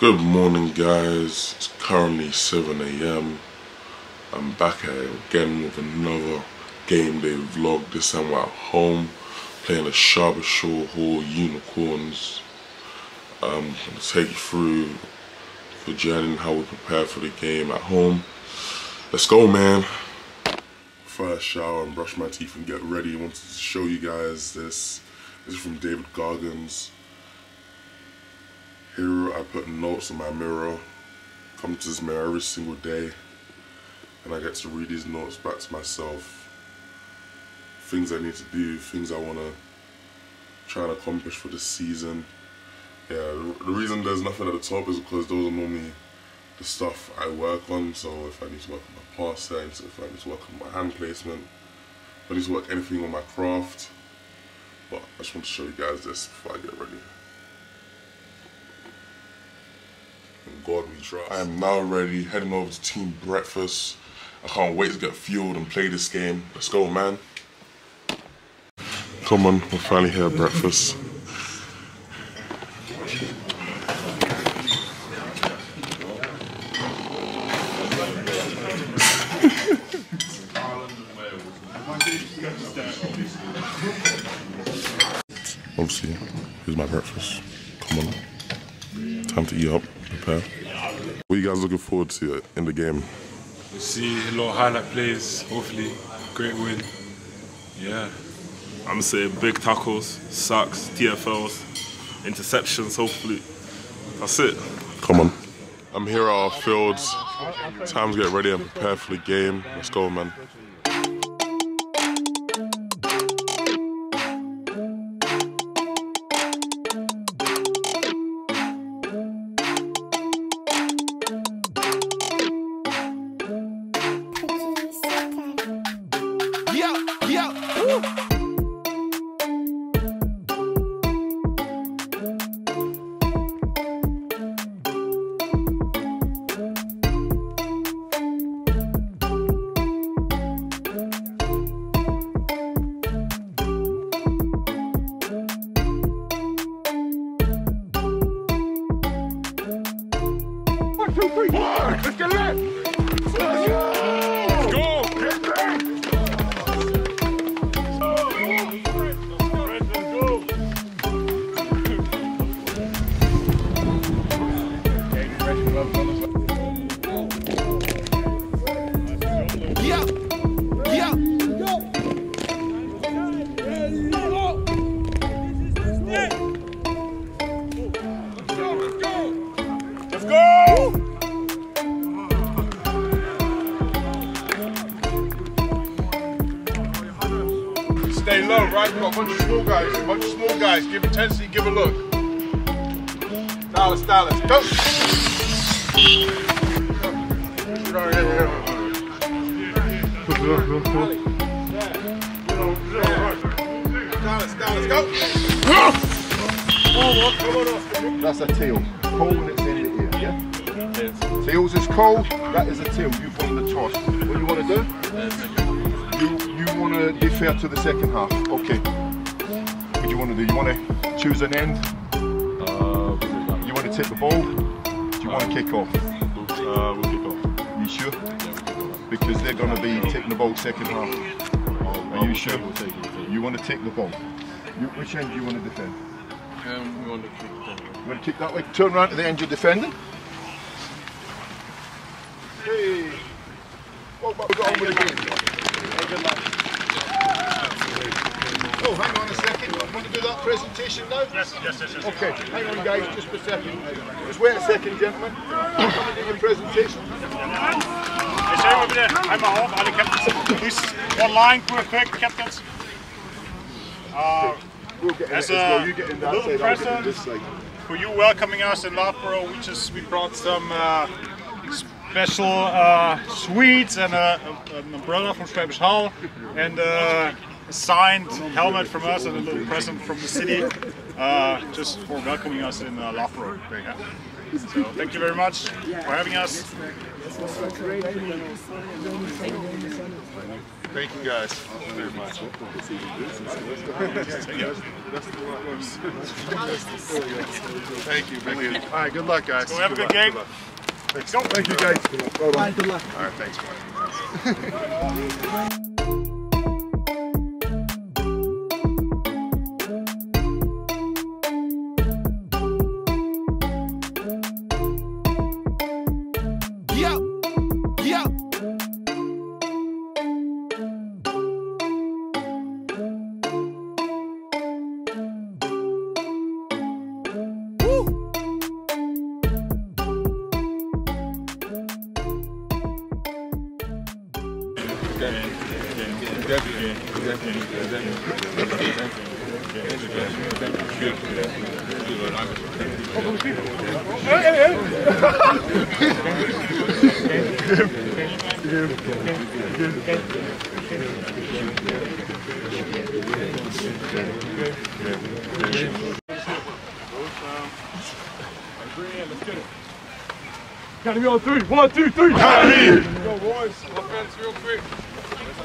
Good morning guys, it's currently 7 a.m. I'm back again with another game day vlog. This time we're at home playing the Schwäbisch Hall Unicorns. Um, I'm going to take you through the journey and how we prepare for the game at home. Let's go man. First shower and brush my teeth and get ready. I wanted to show you guys this. This is from David Goggins. Here I put notes in my mirror. Come to this mirror every single day. And I get to read these notes back to myself. Things I need to do, things I want to try and accomplish for this season. Yeah, the, reason there's nothing at the top is because those are normally the stuff I work on. So if I need to work on my pass sense, if I need to work on my hand placement, if I need to work anything on my craft. But I just want to show you guys this before I get ready. In God we trust. I am now ready, heading over to team breakfast. I can't wait to get fueled and play this game. Let's go, man. Come on, we're finally here at breakfast. Obviously, here's my breakfast. Come on. Time to eat up, prepare. What are you guys looking forward to in the game? We see a lot of highlight plays, hopefully, great win. Yeah. I'm gonna say big tackles, sacks, TFLs, interceptions, hopefully. That's it. Come on. I'm here at our fields. Time to get ready and prepare for the game. Let's go, man. Two, three. Let's get lit. Let's Stay low, right? We've got a bunch of small guys. A bunch of small guys. Give intensity, give a look. Dallas, Dallas, go! Dallas, Dallas, go! That's a tail. Cold when it's in the ear, yeah? Tails is cold, that is a tail. You from the toss. What do you want to do? To defer to the second half. Okay. What do you want to do? You want to choose an end? You want to take the ball? Do you want to kick off? Uh, we'll kick off. You sure? Yeah, Because they're going to be taking the ball second half. Are you sure? We'll take it. You want to take the ball. You, which end do you want to defend? Um, we want to kick them. You want to kick that way? Turn around to the end you're defending. Hey! What about we got on with the game? Oh, hang on a second. Want to do that presentation now? Yes, yes, yes. Okay, hang on guys, just a second. Just wait a second, gentlemen. Want to do your presentation? Over det. Einmal auf, alle Captains. Please, one line, perfect, Captains. Uh, We'll get in As it a You get in that little side, present. this side. for you welcoming us in Loughborough, we just we brought some uh, special uh, sweets and a, an umbrella from Schwäbisch Hall and uh, a signed helmet from us and a little present from the city, uh, just for welcoming us in uh, Loughborough. Very. So thank you very much for having us. Thank you guys very much. Thank you, brilliant. All right, good luck, guys. Go have a good game. Let's. Thank you, guys. Well done. Good luck. All right, thanks, Gotta be on three. One, two, three. Go, boys. Offense, real quick.